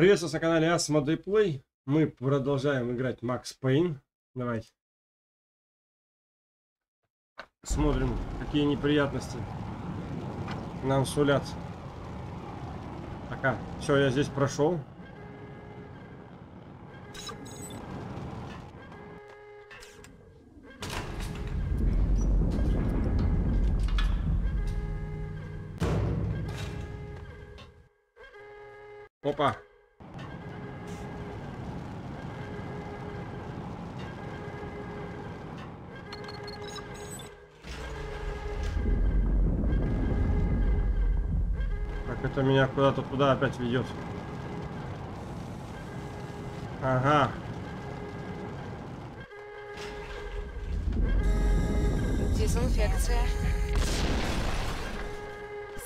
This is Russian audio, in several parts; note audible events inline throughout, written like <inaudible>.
Приветствую на канале Asmodee Play. Мы продолжаем играть Макс Пейн. Давайте. Смотрим, какие неприятности нам сулят. Пока. Все, я здесь прошел. Опа. Меня куда-то туда опять ведет. Ага. Дезинфекция.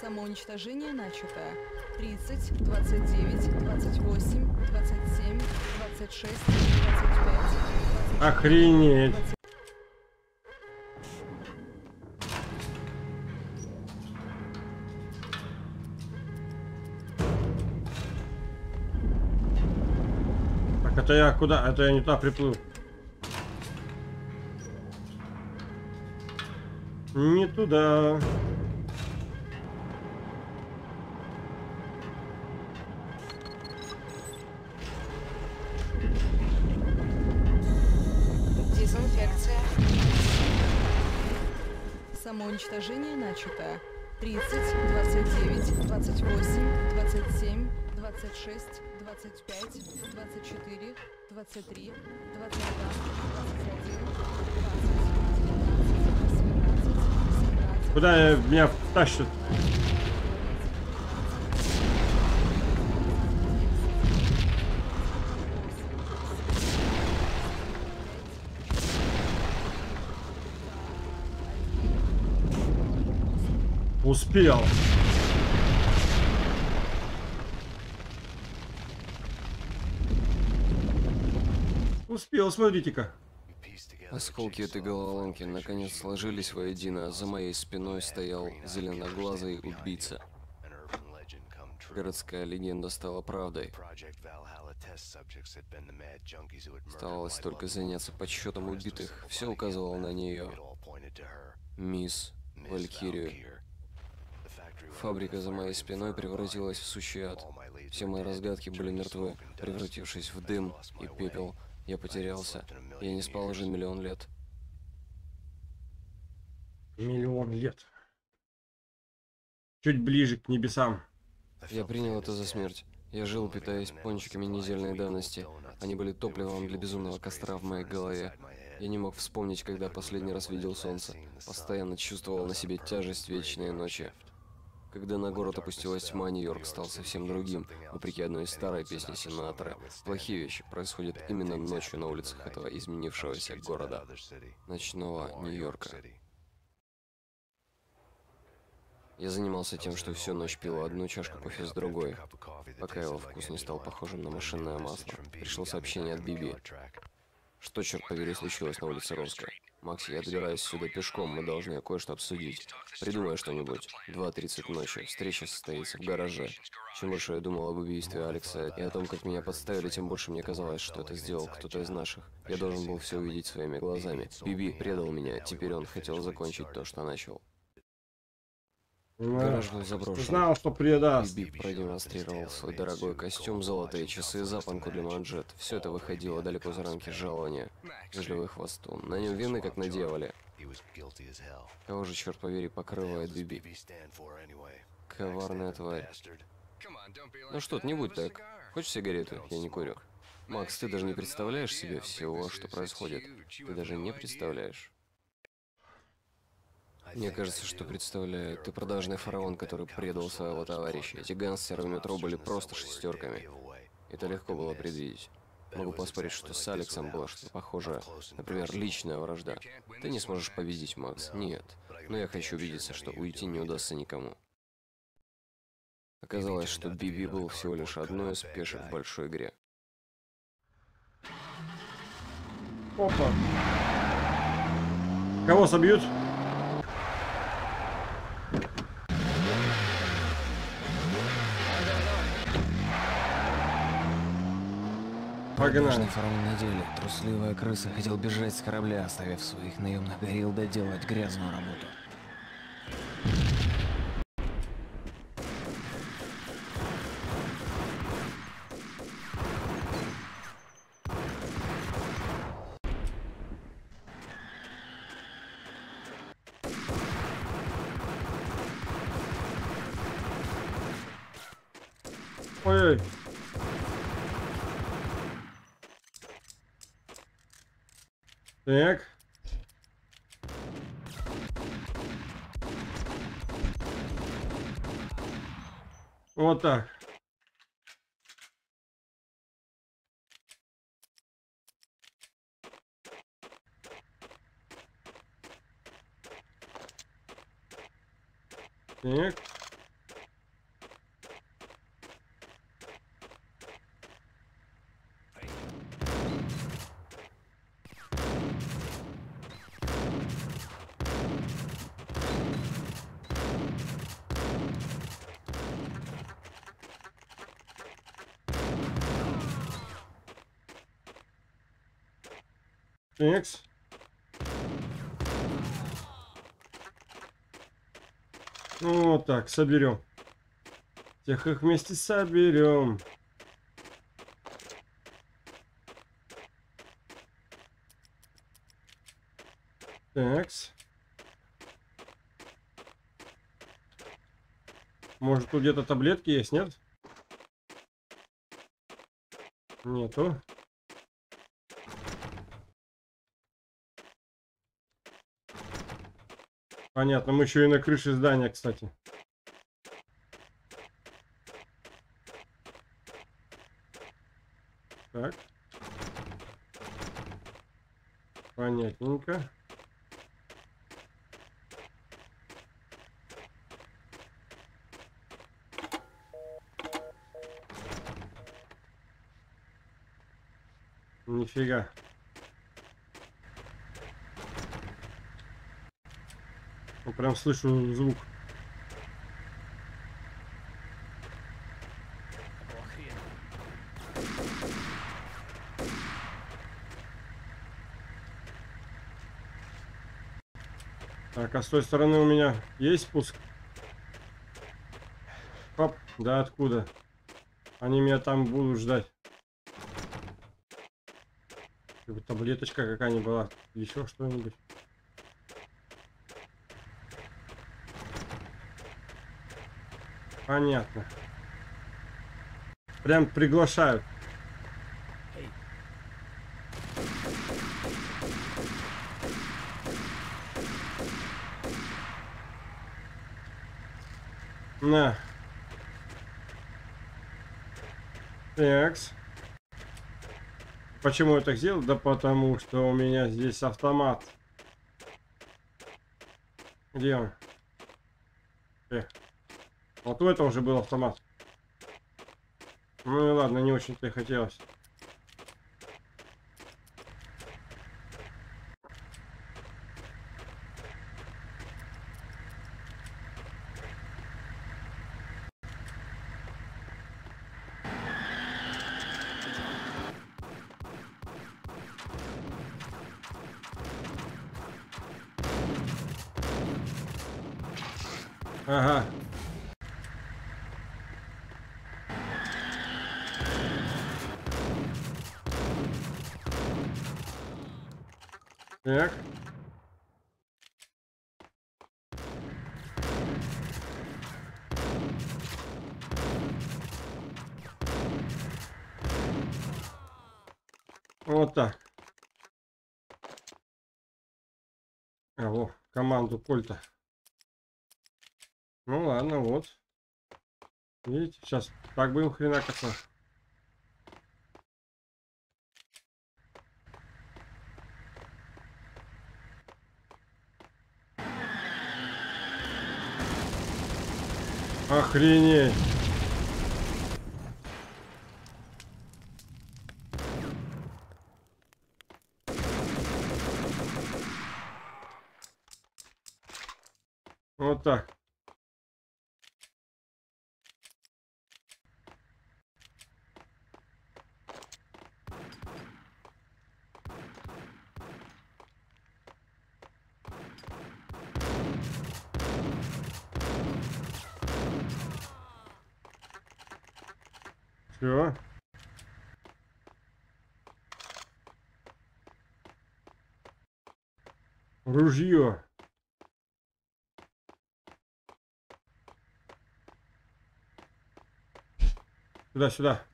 Самоуничтожение начато. 30, 29, 28, 27, 26, 25, Охренеть. Это я куда? Это я не туда приплыл. Не туда. Дезинфекция. Самоуничтожение начато. 30, 29, 28, 27, 26, 25, 24, 23, 22, 21, 20, 18, 17, Куда я- меня втащат? Успел. Успел, смотрите-ка. Осколки этой головоломки наконец сложились воедино, а за моей спиной стоял зеленоглазый убийца. Городская легенда стала правдой. Оставалось только заняться подсчетом убитых. Все указывало на нее. Мисс Валькирию. Фабрика за моей спиной превратилась в сущий ад. Все мои разгадки были мертвы, превратившись в дым и пепел. Я потерялся. Я не спал уже миллион лет. Миллион лет. Чуть ближе к небесам. Я принял это за смерть. Я жил, питаясь пончиками недельной давности. Они были топливом для безумного костра в моей голове. Я не мог вспомнить, когда последний раз видел солнце. Постоянно чувствовал на себе тяжесть вечной ночи. Когда на город опустилась тьма, Нью-Йорк стал совсем другим, вопреки одной старой песни Синатора. Плохие вещи происходят именно ночью на улицах этого изменившегося города. Ночного Нью-Йорка. Я занимался тем, что всю ночь пил одну чашку кофе с другой, пока его вкус не стал похожим на машинное масло. Пришло сообщение от Биби. Что, черт побери, случилось на улице Ровская? Макс, я добираюсь сюда пешком, мы должны кое-что обсудить. Придумай что-нибудь. 2.30 ночи. Встреча состоится в гараже. Чем больше я думал об убийстве Алекса и о том, как меня подставили, тем больше мне казалось, что это сделал кто-то из наших. Я должен был все увидеть своими глазами. Биби предал меня, теперь он хотел закончить то, что начал. Гараж был заброшен. Знал, что предаст. Биби продемонстрировал свой дорогой костюм, золотые часы, запонку для манжет. Все это выходило далеко за рамки жалования. Вежливый хвостун. На нем вины, как на дьяволе. Кого же, черт побери, покрывает Биби? Коварная тварь. Ну что ты, не будь так. Хочешь сигарету? Я не курю. Макс, ты даже не представляешь себе всего, что происходит. Ты даже не представляешь. Мне кажется, что представляю. Ты продажный фараон, который предал своего товарища. Эти гангстеры в метро были просто шестерками. Это легко было предвидеть. Могу поспорить, что с Алексом было что-то похожее. Например, личная вражда. Ты не сможешь победить, Макс. Нет. Но я хочу убедиться, что уйти не удастся никому. Оказалось, что Биби был всего лишь одной из пешек в большой игре. Опа. Кого собьют? Погнали. Продажный фараон недели. Трусливая крыса хотел бежать с корабля, оставив своих наемных горилл доделать грязную работу. Ой-ой. Так. Вот так. Так. Текс. Ну, вот так, соберем. Всех их вместе соберем. Такс. Может, тут где-то таблетки есть, нет? Нету. Понятно, мы еще и на крыше здания, кстати. Так. Понятненько. Нифига. Ну, прям слышу звук. Так, а с той стороны у меня есть спуск? Хоп, да откуда? Они меня там будут ждать. Таблеточка какая-нибудь была. Еще что-нибудь. Понятно. Прям приглашают. На. Такс. Почему я так сделал? Да потому что у меня здесь автомат. Где он? Э. Вот у этого уже был автомат. Ну и ладно, не очень-то и хотелось. Ага. Так. Вот так. А, во, команду Кольта. Ну ладно, вот. Видите, сейчас так будем хренакаться. Охренеть. Вот так. Все. Ружье. Сюда, сюда.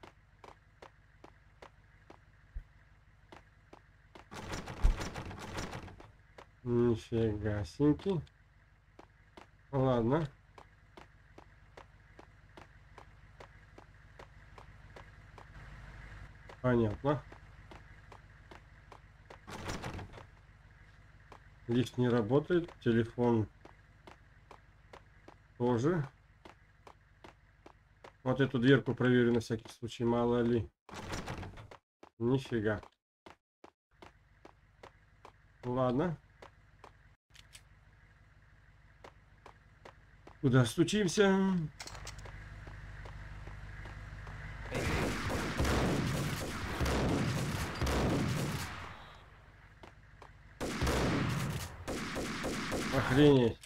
Нифига синьки. Ладно. Понятно. Лифт не работает, телефон тоже. Вот эту дверку проверю на всякий случай, мало ли. Нифига. Ладно. Куда стучимся? Охренеть.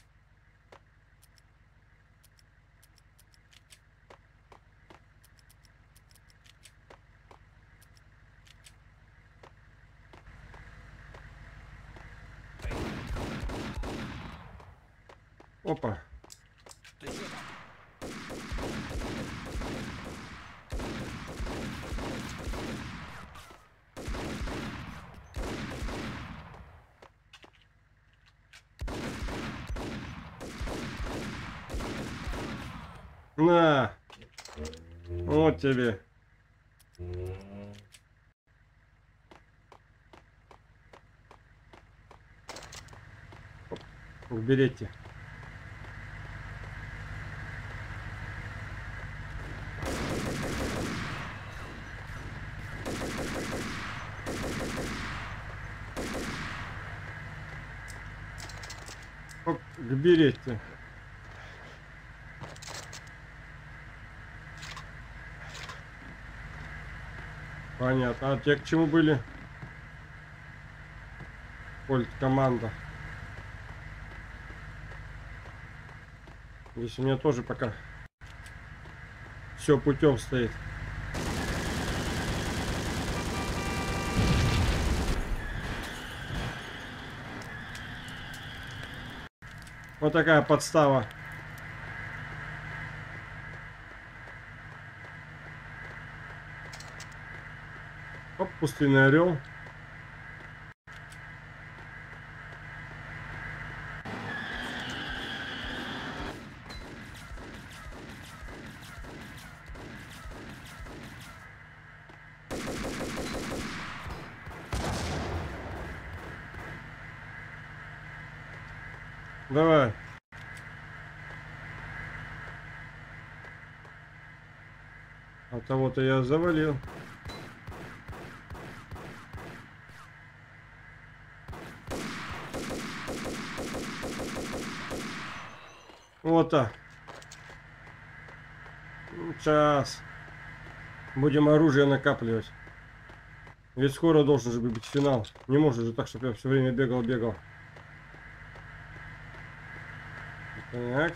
Опа. На. Вот тебе. Уберите. Оп, к берете. Понятно. А те к чему были? Кольт команда. Здесь у меня тоже пока все путем стоит. Вот такая подстава. Пустынный орел. Давай. А того-то я завалил. Так. Сейчас. Будем оружие накапливать. Ведь скоро должен же быть финал. Не может же так, чтобы я все время бегал-бегал. Так.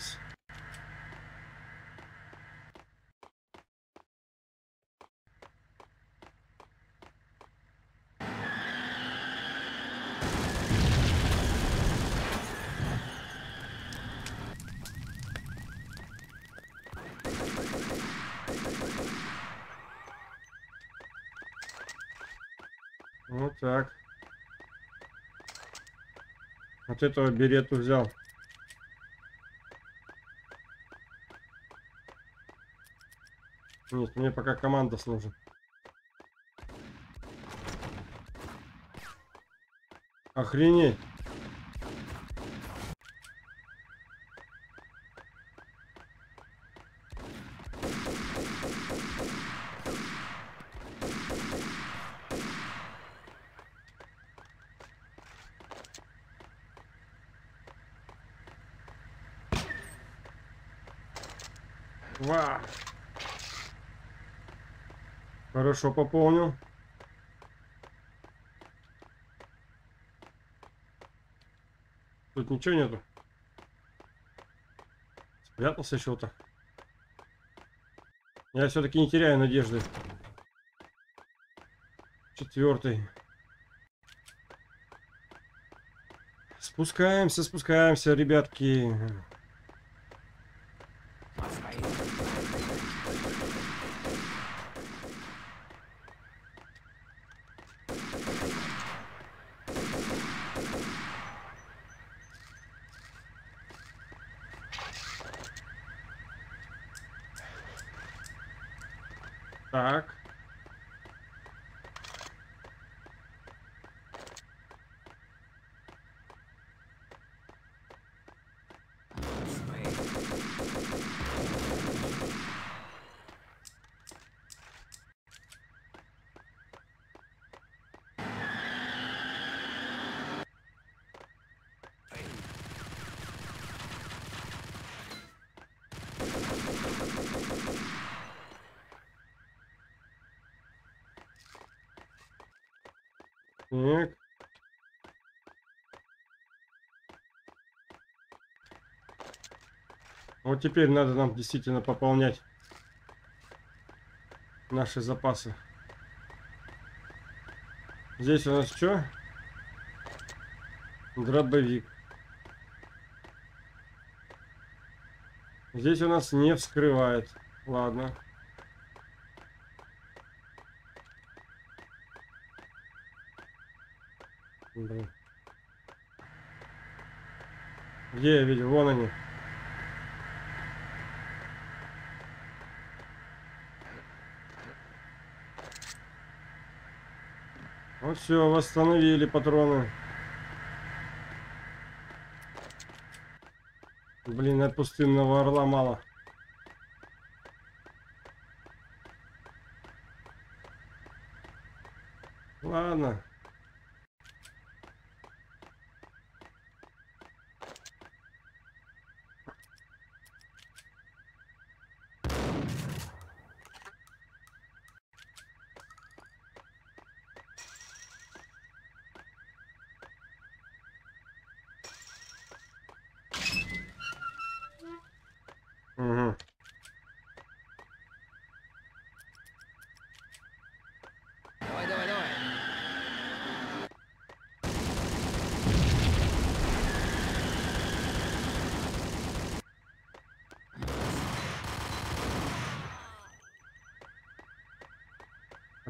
Вот так. Вот этого берету взял. Нет, мне пока команда нужен. Охренеть. Ва. Хорошо пополнил. Тут ничего нету. Спрятался так. Я все-таки не теряю надежды. Четвертый. Спускаемся, спускаемся, ребятки. Так. Так. Вот теперь надо нам действительно пополнять наши запасы. Здесь у нас что? Дробовик. Здесь у нас не вскрывает. Ладно. Блин. Где я видел? Вон они. Вот все, восстановили патроны. Блин, от пустынного орла мало. Ладно. Угу. Давай, давай, давай.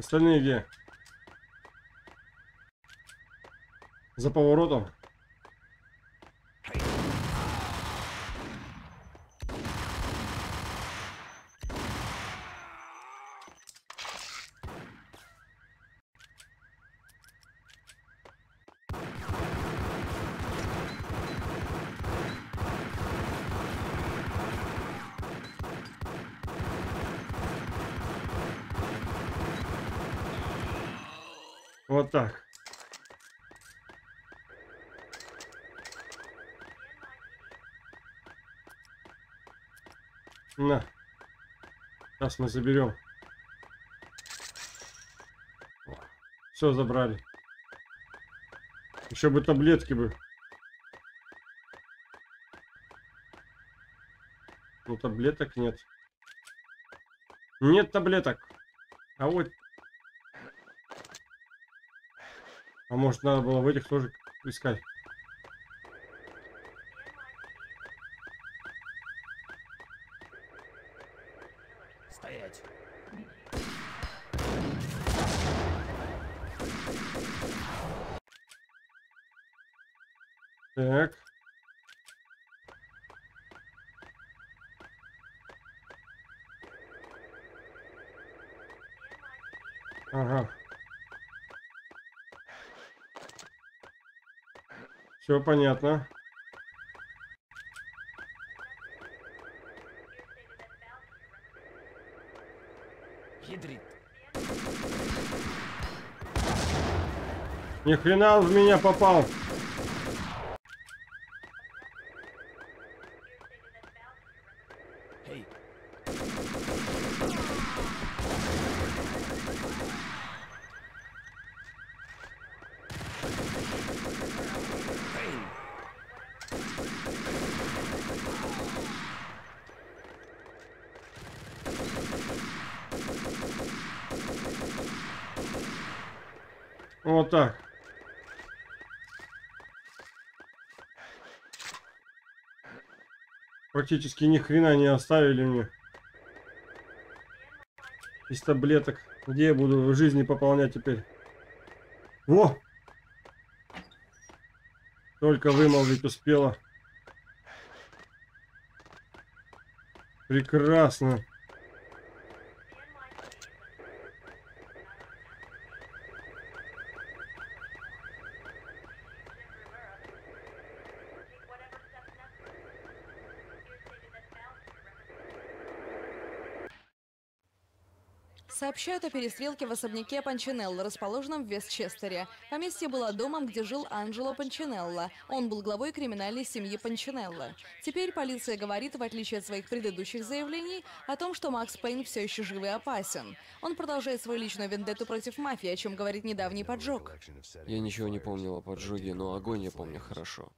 Остальные где? За поворотом. Вот так. На. Сейчас мы заберем. Все забрали. Еще бы таблетки бы. Ну таблеток нет. Нет таблеток. А вот А может надо было в этих тоже искать? Стоять. Так. Ага. Все понятно. Ядрит. Ни хрена в меня попал. Эй, Эй. Вот так. Практически ни хрена не оставили мне. Из таблеток. Где я буду жизни пополнять теперь? Во! Только вымолвить успела. Прекрасно. Сообщают о перестрелке в особняке Панчинелло, расположенном в Вестчестере. Поместье было домом, где жил Анджело Панчинелло. Он был главой криминальной семьи Панчинелло. Теперь полиция говорит, в отличие от своих предыдущих заявлений, о том, что Макс Пейн все еще жив и опасен. Он продолжает свою личную вендетту против мафии, о чем говорит недавний поджог. Я ничего не помнил о поджоге, но огонь я помню хорошо.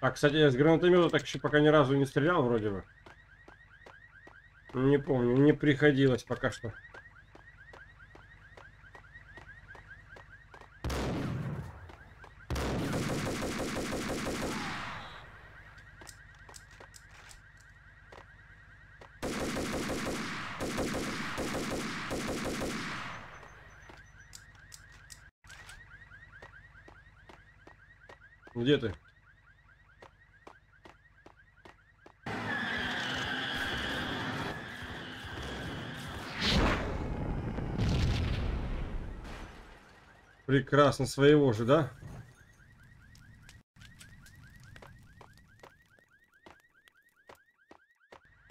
А, кстати, я с гранатомета так еще пока ни разу не стрелял вроде бы. Не помню, не приходилось пока что. Где ты? Прекрасно, своего же, да?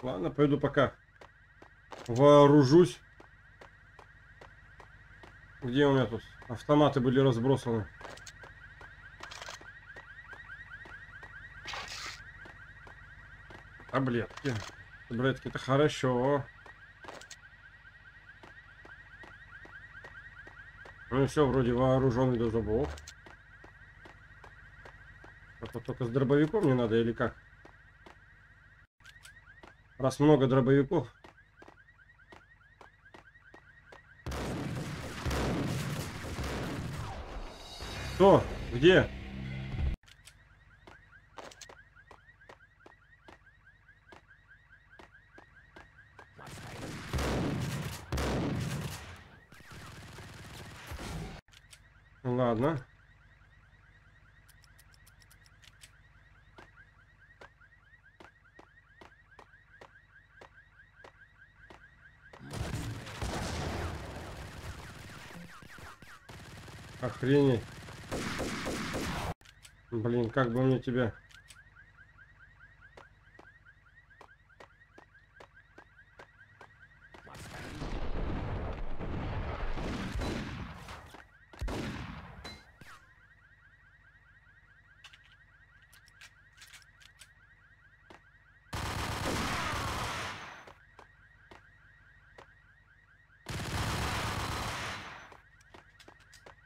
Ладно, пойду пока вооружусь. Где у меня тут? Автоматы были разбросаны. Таблетки. Таблетки это хорошо. Ну все, вроде вооруженный до зубов. Это только с дробовиком не надо или как? Раз много дробовиков. Кто? Где? Ладно. Охренеть. Блин, как бы мне тебя...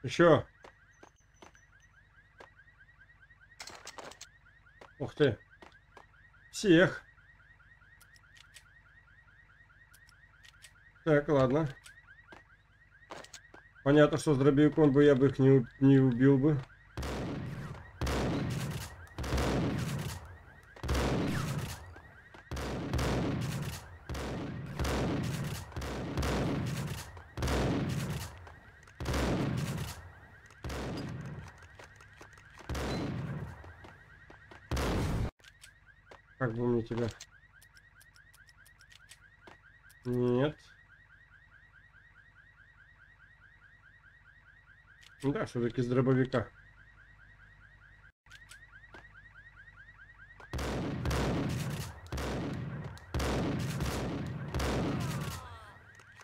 Еще. Ух ты. Всех. Так, ладно. Понятно, что с дробовиком бы я бы их не, не убил бы. Как бы мне тебя... Нет. Да, все-таки с дробовика.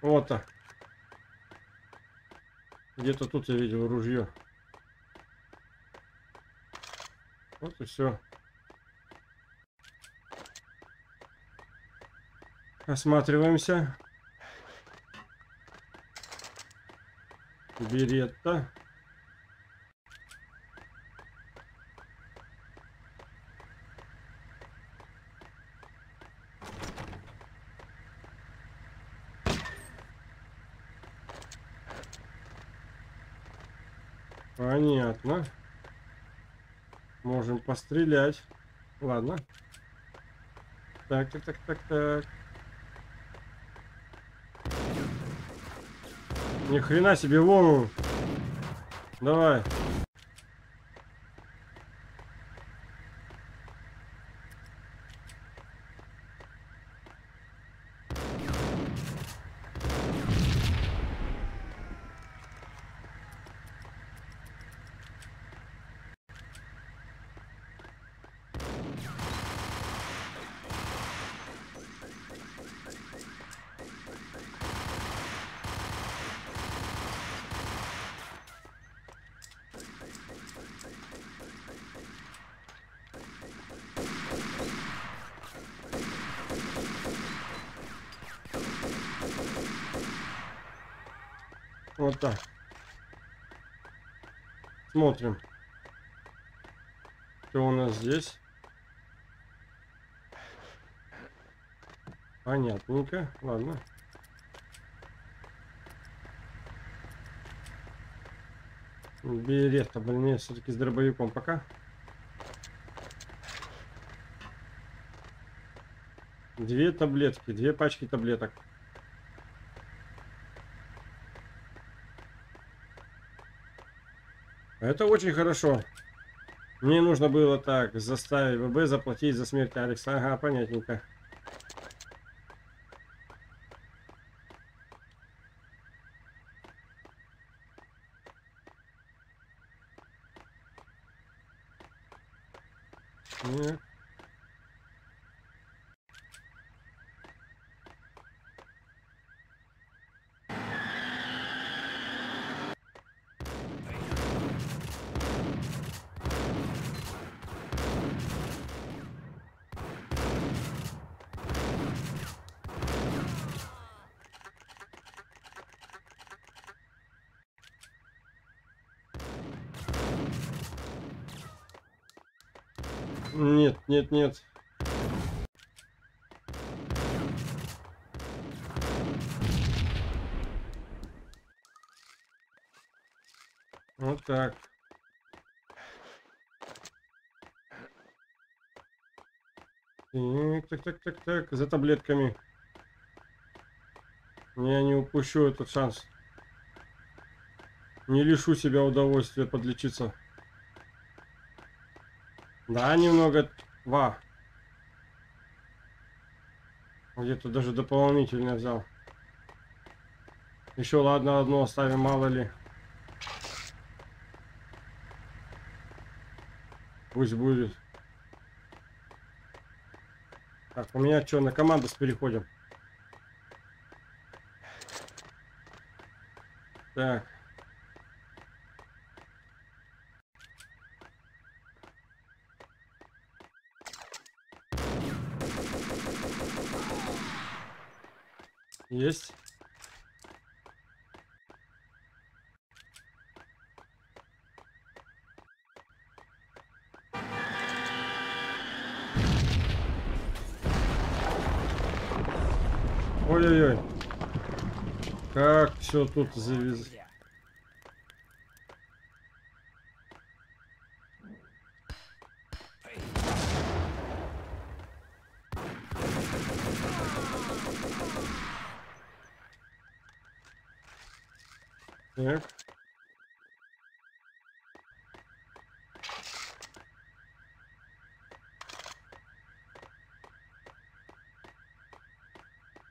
Вот так. Где-то тут я видел ружье. Вот и все. Осматриваемся. Беретта. Понятно. Можем пострелять. Ладно. Так, так, так, так, так. Ни хрена себе, он. Давай. Вот так. Смотрим. Что у нас здесь? Понятненько. Ладно. Берет-то, блин, все-таки с дробовиком пока. Две таблетки, две пачки таблеток. Это очень хорошо. Мне нужно было так, заставить ВБ заплатить за смерть Алекса. Ага, понятненько. Нет. Нет, нет, нет. Вот так. Так, так, так, так, так, за таблетками. Я не упущу этот шанс. Не лишу себя удовольствия подлечиться. Да, немного ва. Где-то даже дополнительно взял. Еще ладно, одно оставим, мало ли. Пусть будет. Так, у меня что, на команду с переходим? Так. Есть. Ой-ой-ой. Как все тут завез... Так.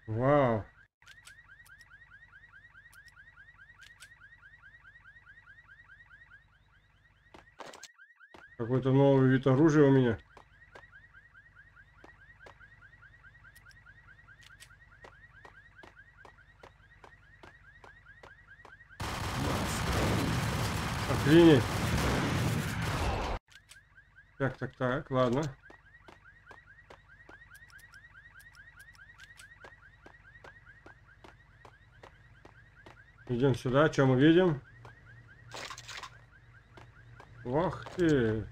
Вау. Какой-то новый вид оружия у меня. Охренеть. Так, ладно. Идем сюда, что мы видим? Ох ты.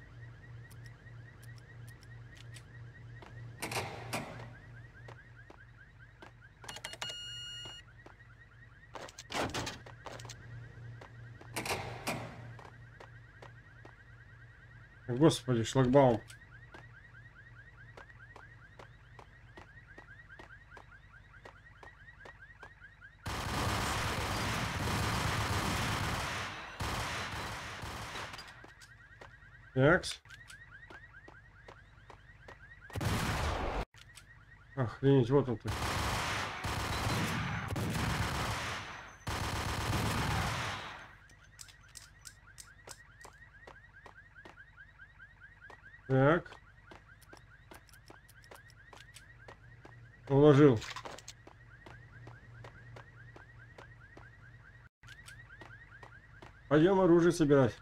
Господи, шлагбаум. Такс. Охренеть, вот он ты. Так. Уложил. Пойдем оружие собирать.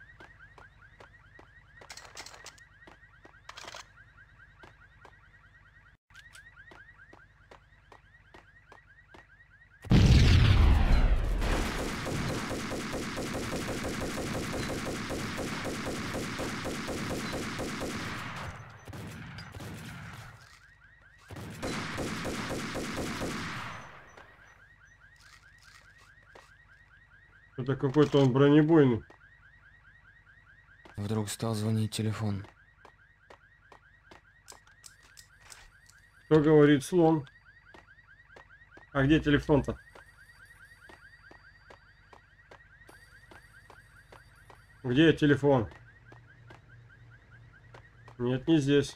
Какой-то он бронебойный. Вдруг стал звонить телефон. Кто говорит слон? А где телефон-то? Где телефон? Нет, не здесь.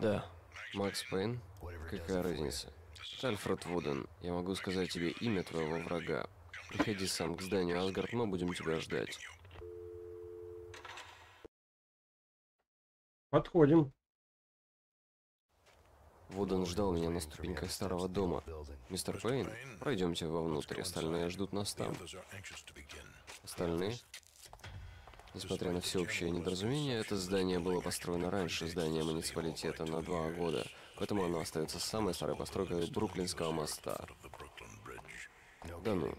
Да, Макс Пейн. Какая разница? Альфред Вуден, я могу сказать тебе имя твоего врага. Приходи сам к зданию Асгард, мы будем тебя ждать. Подходим. Вуден ждал меня на ступеньках старого дома. Мистер Пейн, пройдемте вовнутрь, остальные ждут нас там. Остальные? Несмотря на всеобщее недоразумение, это здание было построено раньше здания муниципалитета на два года, поэтому оно остается самой старой постройкой Бруклинского моста. Да ну.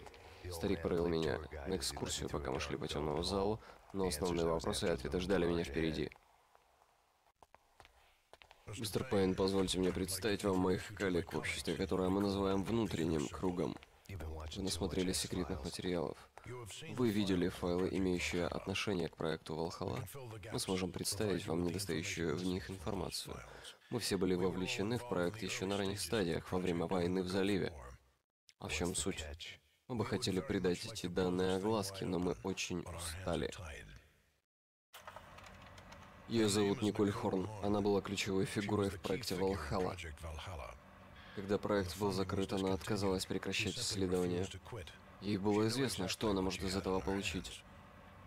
Старик провел меня на экскурсию, пока мы шли по темному залу, но основные вопросы и ответы ждали меня впереди. Мистер Пейн, позвольте мне представить вам моих коллег в обществе, которое мы называем внутренним кругом. Вы насмотрелись секретных материалов. Вы видели файлы, имеющие отношение к проекту Волхала. Мы сможем представить вам недостающую в них информацию. Мы все были вовлечены в проект еще на ранних стадиях, во время войны в заливе. А в чем суть? Мы бы хотели придать эти данные огласке, но мы очень устали. Ее зовут Николь Хорн. Она была ключевой фигурой в проекте Волхала. Когда проект был закрыт, она отказалась прекращать исследования. Ей было известно, что она может из этого получить.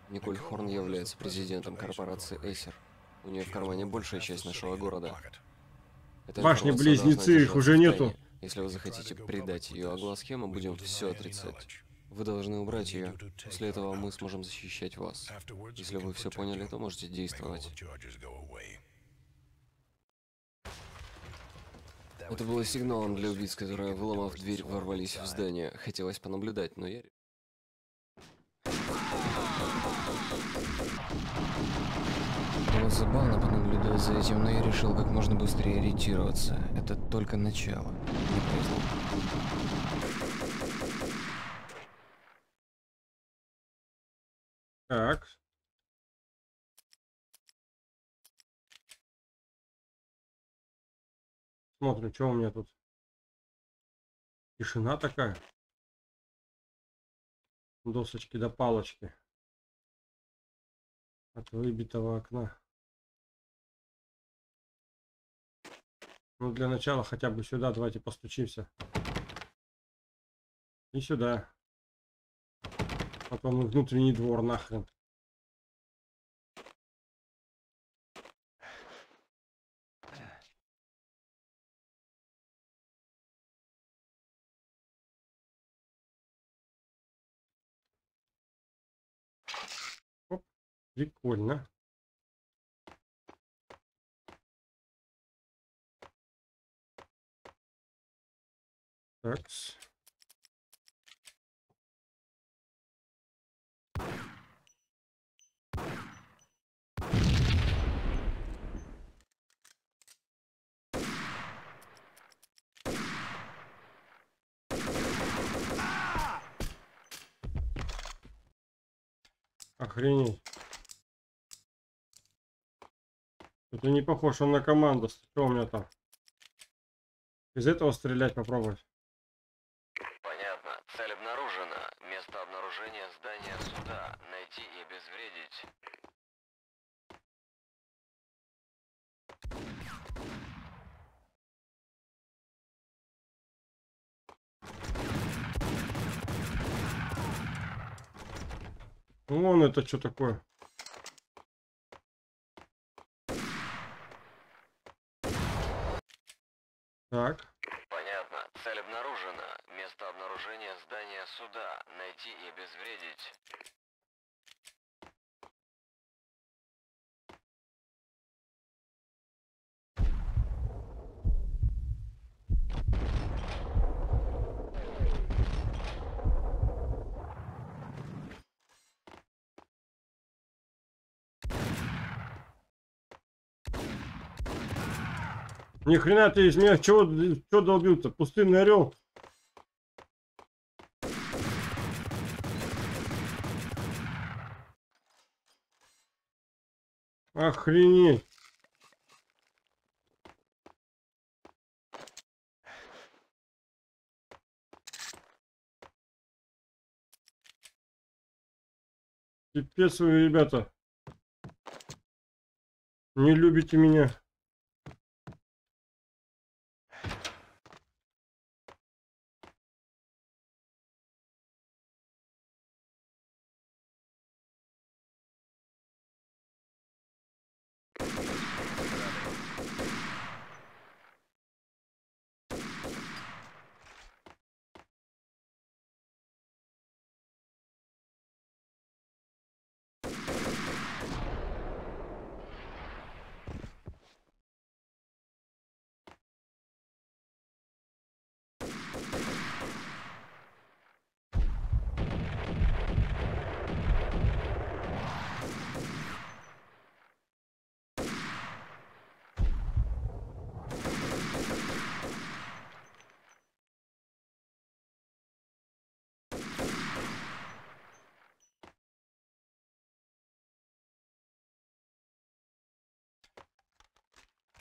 Николь Хорн является президентом корпорации Эйсер. У нее в кармане большая часть нашего города. Башни-близнецы, их уже нету. Если вы захотите придать ее огласке, мы будем все отрицать. Вы должны убрать ее. После этого мы сможем защищать вас. Если вы все поняли, то можете действовать. Это было сигналом для убийц, которые, выломав дверь, ворвались в здание. Хотелось понаблюдать, но я... Было забавно понаблюдать за этим, но я решил как можно быстрее ориентироваться. Это только начало. Не повезло. Так. Смотрим, что у меня тут. Тишина такая. Досочки до палочки. От выбитого окна. Ну, для начала хотя бы сюда давайте постучимся. И сюда. Потом и внутренний двор нахрен. Прикольно. Так. Охренеть. Это не похож он на команду. Что у меня там? Из этого стрелять попробовать. Понятно. Цель обнаружена. Место обнаружения здания суда. Найти и обезвредить. Вон это что такое? Так. Понятно. Цель обнаружена. Место обнаружения здания суда. Найти и обезвредить. Ни хрена ты из меня чего, чего долбил-то? Пустынный орел. Охренеть. Пипец вы, ребята. Не любите меня.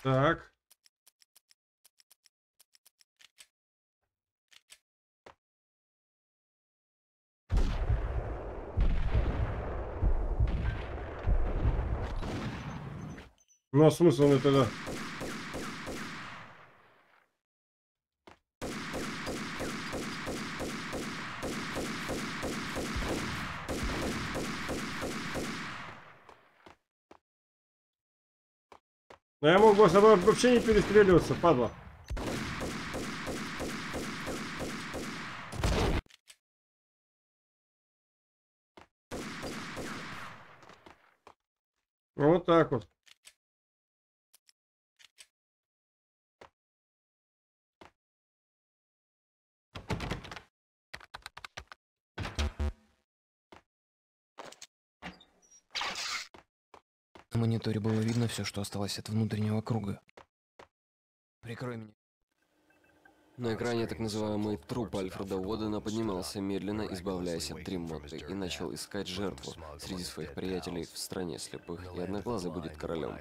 Так. Ну а смысл мне тогда? Но я мог бы вообще не перестреливаться, падла. Вот так вот. Мониторе было видно все, что осталось от внутреннего круга. Прикрой меня. На экране так называемый труп Альфреда Уодена поднимался медленно, избавляясь от дремоты, и начал искать жертву среди своих приятелей в стране слепых, и Одноглазый будет королем.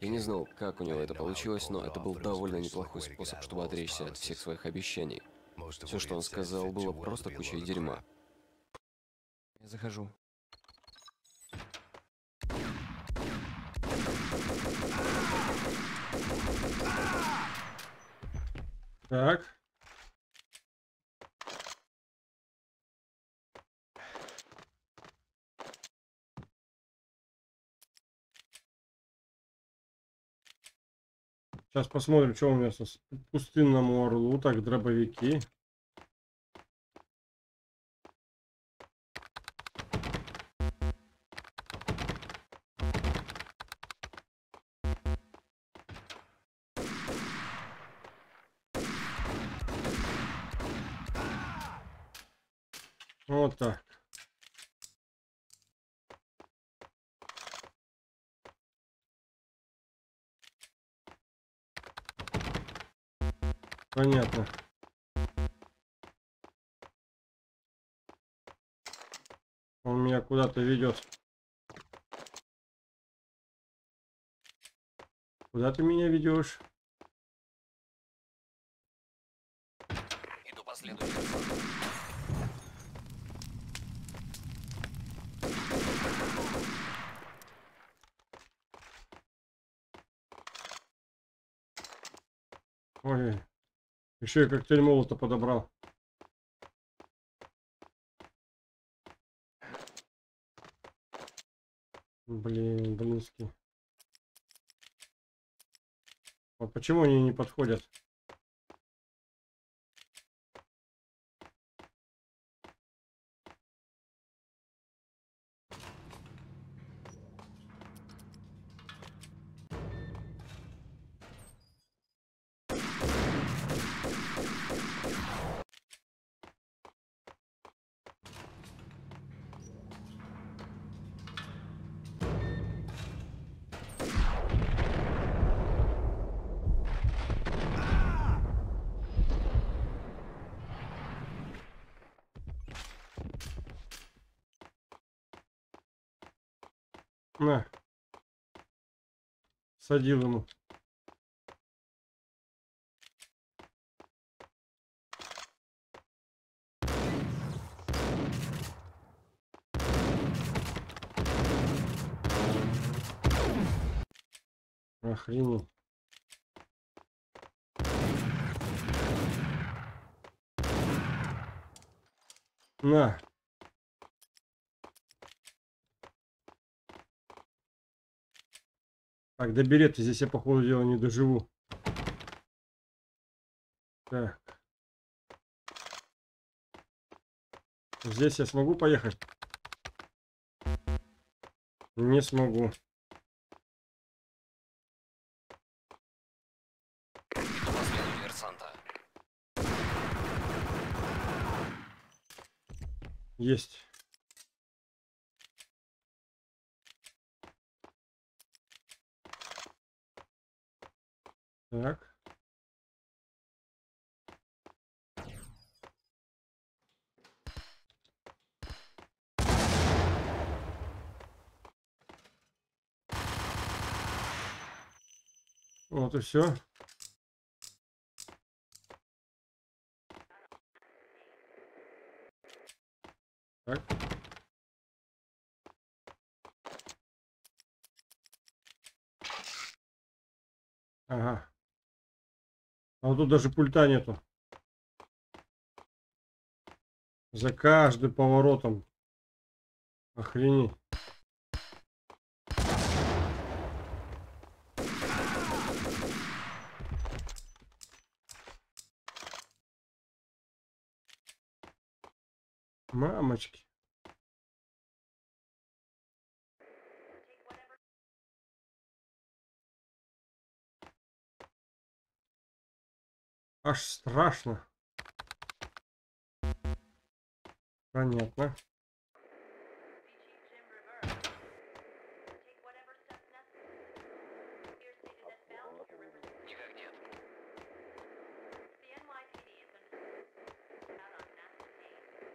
Я не знал, как у него это получилось, но это был довольно неплохой способ, чтобы отречься от всех своих обещаний. Все, что он сказал, было просто кучей дерьма. Я захожу. Так. Сейчас посмотрим, что у меня с- пустынному орлу. Так, дробовики. Вот так. Понятно. Он меня куда-то ведет. Куда ты меня ведешь? Иду по. Ой, еще и коктейль молота подобрал. Блин, блинский. А почему они не подходят? Садил ему. Охренеть. На. Так, до берета здесь я, по ходу дела, не доживу. Так. Здесь я смогу поехать? Не смогу. Есть. Так. Вот и все. Так. Ага. А вот тут даже пульта нету. За каждым поворотом. Охренеть. Мамочки. Аж страшно. Понятно.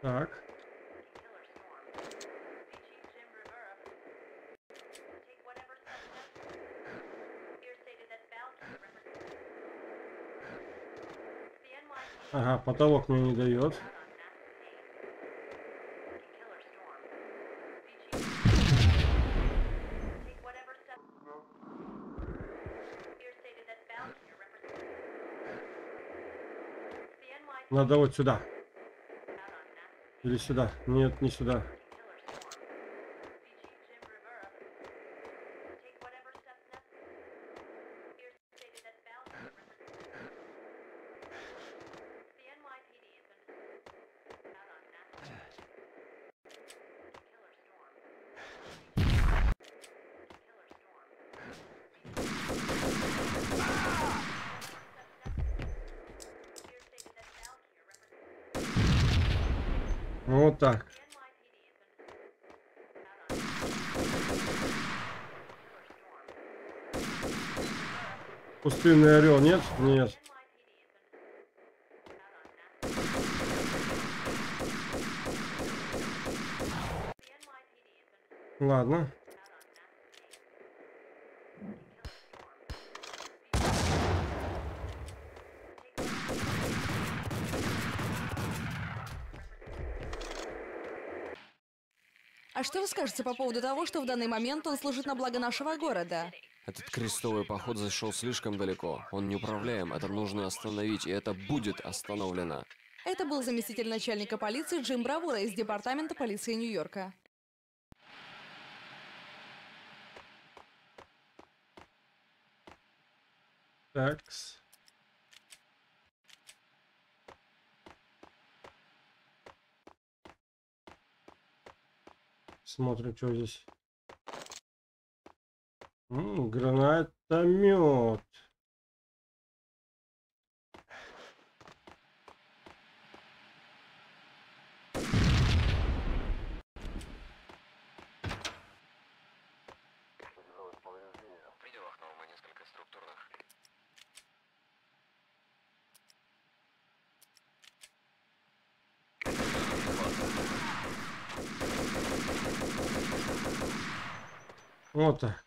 Так. Ага, потолок мне не дает. Надо вот сюда. Или сюда. Нет, не сюда. Вот так. Пустынный орел, нет? Нет. Ладно. А что вы скажете по поводу того, что в данный момент он служит на благо нашего города? Этот крестовый поход зашел слишком далеко. Он неуправляем, это нужно остановить, и это будет остановлено. Это был заместитель начальника полиции Джим Бравура из Департамента полиции Нью-Йорка. Такс. Смотрим, что здесь. М, гранатомет. Вот так.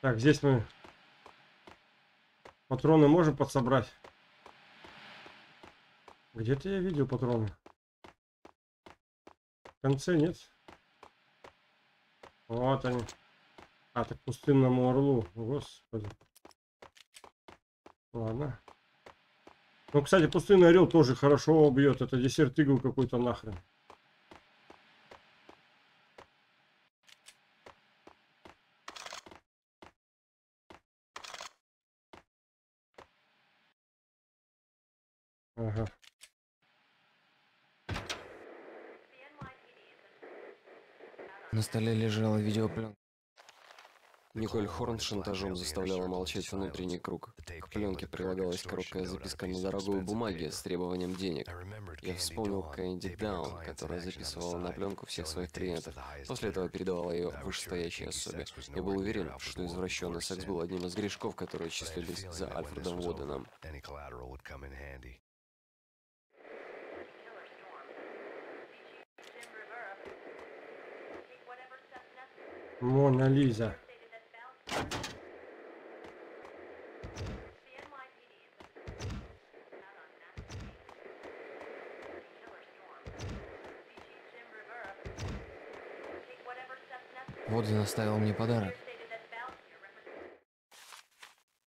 Так, здесь мы патроны можем подсобрать. Где-то я видел патроны. В конце нет. Вот они. А, так пустынному орлу. Господи. Ладно. Ну, кстати, пустынный орел тоже хорошо бьет. Это десерт игл какой-то нахрен. Ага. На столе лежала видеопленка. Николь Хорн шантажом заставляла молчать внутренний круг. К пленке прилагалась короткая записка на дорогой бумаге с требованием денег. Я вспомнил Кэнди Даун, которая записывала на пленку всех своих клиентов. После этого передавала ее вышестоящей особе. Я был уверен, что извращенный секс был одним из грешков, которые числились за Альфредом Воденом. Мона Лиза. Водин оставил мне подарок.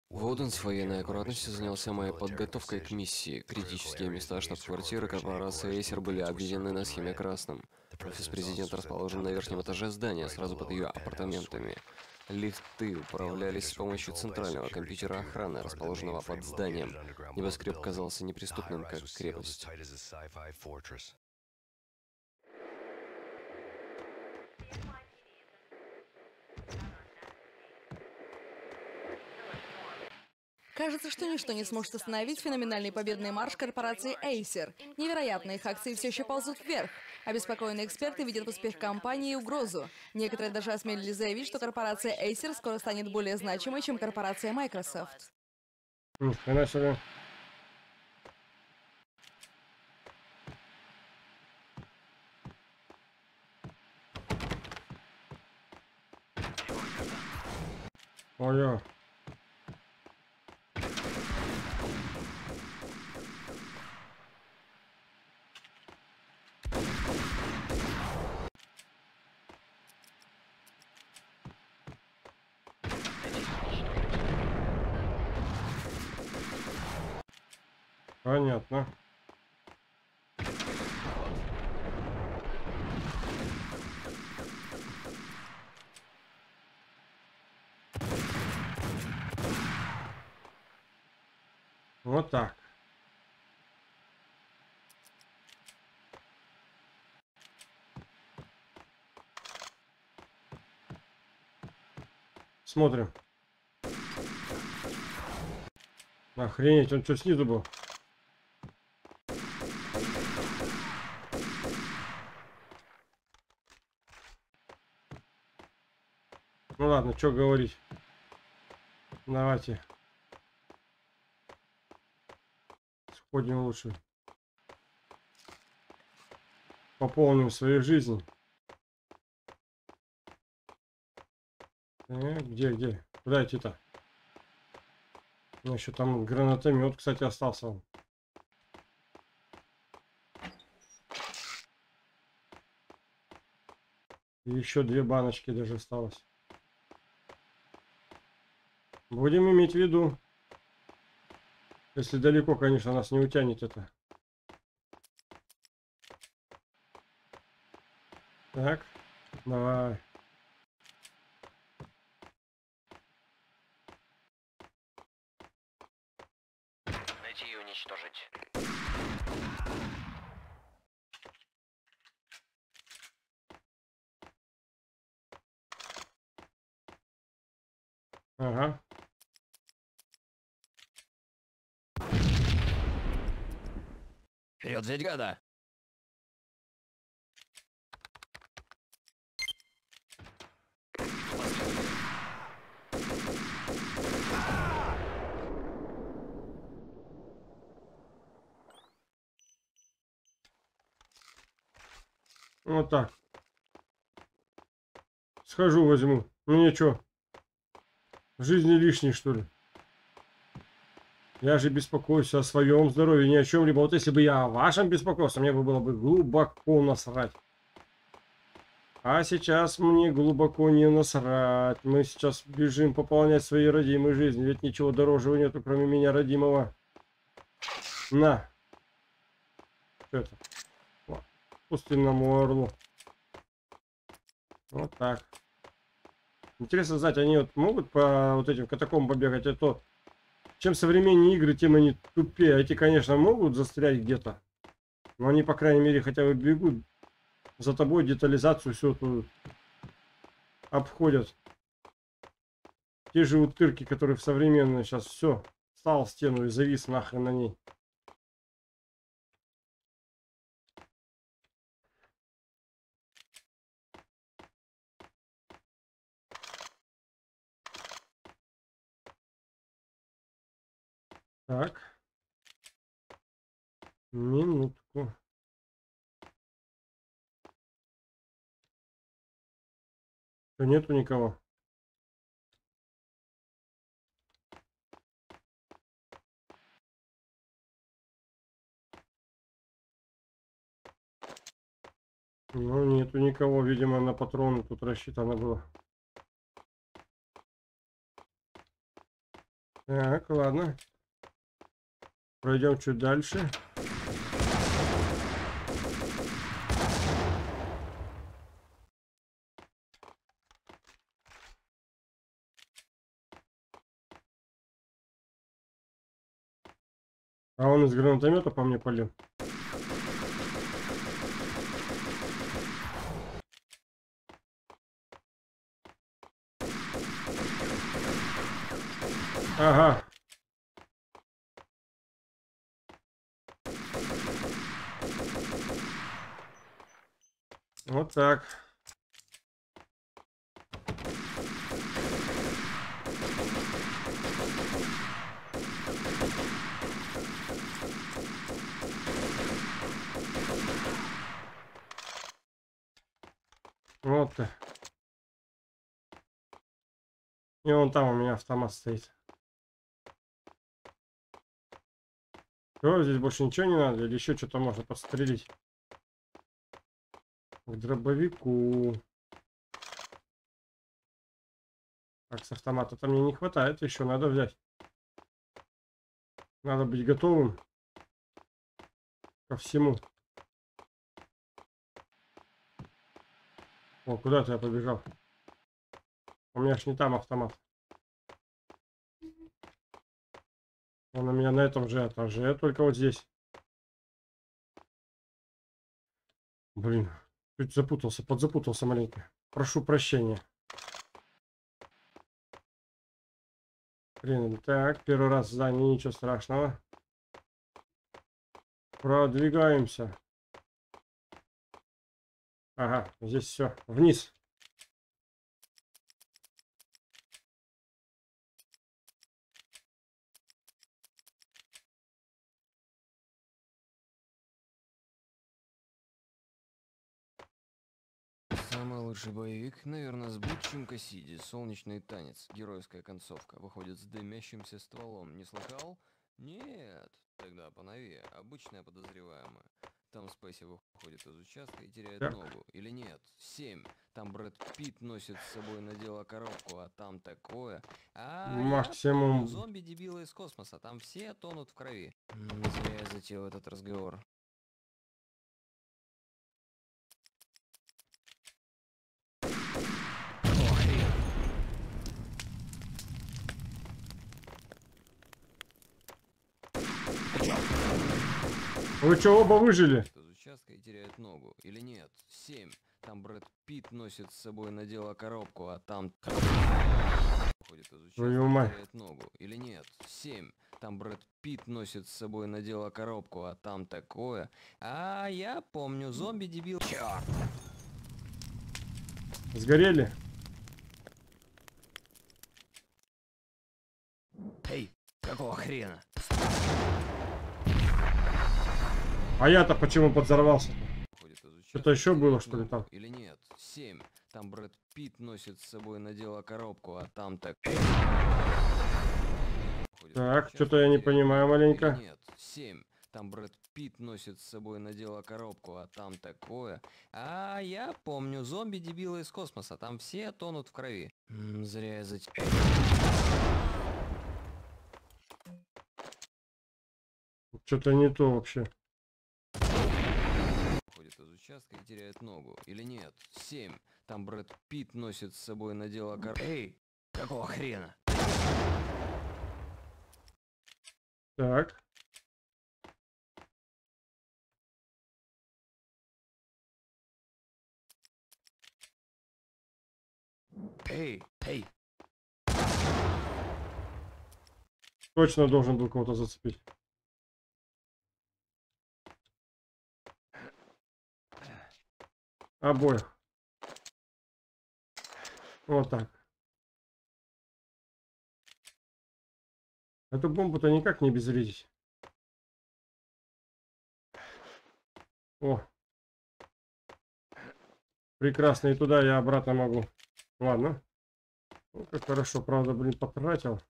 Воден с военной аккуратностью занялся моей подготовкой к миссии. Критические места штаб-квартиры корпорации Эйсер были обведены на схеме красным. Офис президента расположен на верхнем этаже здания, сразу под ее апартаментами. Лифты управлялись с помощью центрального компьютера охраны, расположенного под зданием. Небоскреб казался неприступным, как крепость. Кажется, что ничто не сможет остановить феноменальный победный марш корпорации Acer. Невероятно, их акции все еще ползут вверх. Обеспокоенные эксперты видят успех компании и угрозу. Некоторые даже осмелились заявить, что корпорация Acer скоро станет более значимой, чем корпорация Microsoft. Ни хрена себе. Ой, Понятно. Вот так. Смотрим. Охренеть, он что снизу был? Ну ладно, что говорить. Давайте. Сходим лучше. Пополним свою жизнь. Э, где, где? Куда идти-то? Еще там гранатомет, кстати, остался. И еще две баночки даже осталось. Будем иметь в виду. Если далеко, конечно, нас не утянет это. Так, давай. Найти и уничтожить. Ага. Гада! Вот так. Схожу, возьму. Мне что? В жизни лишний, что ли? Я же беспокоюсь о своем здоровье, ни о чем-либо. Вот если бы я о вашем беспокоился, мне бы было бы глубоко насрать. А сейчас мне глубоко не насрать. Мы сейчас бежим пополнять свои родимые жизни. Ведь ничего дорожего нету, кроме меня родимого. На. Что это? О, Пустынному орлу. Вот так. Интересно знать, они вот могут по вот этим катакомбам бегать, а то чем современнее игры, тем они тупее. Эти, конечно, могут застрять где-то. Но они, по крайней мере, хотя бы бегут за тобой, детализацию все тут обходят. Те же утырки, которые в современной сейчас все. Встал в стену и завис нахрен на ней. Так. Минутку. Нету никого? Ну, нету никого, видимо, на патроны тут рассчитано было. Так, ладно. Пройдем чуть дальше. А он из гранатомета по мне полил. Ага. Вот так. Вот. И вон там у меня автомат стоит. Все, здесь больше ничего не надо, или еще что-то можно подстрелить. К дробовику. Так, с автомата-то мне не хватает, еще надо взять. Надо быть готовым ко всему. О, куда ты я побежал? У меня ж не там автомат. Он у меня на этом же этаже, только вот здесь. Блин, чуть запутался, подзапутался маленько. Прошу прощения. Блин, так, первый раз в здании, ничего страшного. Продвигаемся. Ага, здесь все. Вниз. Лучший боевик, наверное, с Бутчем Кассиди, «Солнечный танец», геройская концовка, выходит с дымящимся стволом. Не слыхал? Нет, тогда поновее, обычная подозреваемая. Там Спейси выходит из участка и теряет Так. ногу. Или нет? Семь. Там Брэд Питт носит с собой надела коробку, а там такое. А Максимум. зомби-дебилы из космоса. Там все тонут в крови. М, Зря я затеял этот разговор. Вы что, оба выжили? из участка и теряет ногу. Или нет? Семь. Там Брэд Питт носит с собой надела коробку, а там... Выходит из участка и теряет ногу. Или нет? Семь. Там Брэд Питт носит с собой надела коробку, а там такое. А я помню, зомби-дебил... Чёрт! Сгорели? Эй, какого хрена? А я-то почему подзорвался? Что-то еще было, что ли, там? Или нет? Семь. Там Брэд Питт носит с собой надела коробку, а там так... Так, что-то я не понимаю маленько. Нет, семь. Там Брэд Питт носит с собой надела коробку, а там такое. А я помню, зомби-дебилы из космоса. Там все тонут в крови. М, Зря я затеял. Что-то не то вообще. Участка и теряет ногу. Или нет? Семь. Там Брэд Питт носит с собой надела кор... Эй, какого хрена? Так. Эй, эй, Точно должен был кого-то зацепить. Обоих. Вот так. Эту бомбу-то никак не обезвредить. О. Прекрасно, и туда, и обратно могу. Ладно. Ну, как хорошо, правда, блин, потратил.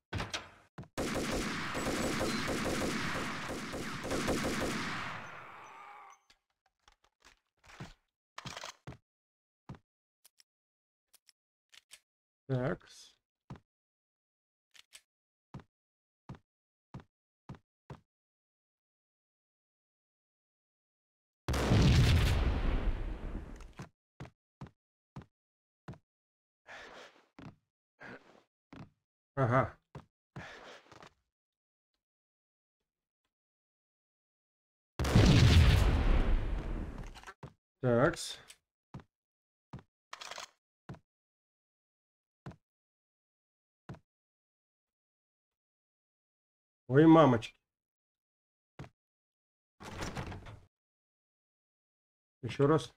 Так. Ага. Ой, мамочки. Еще раз.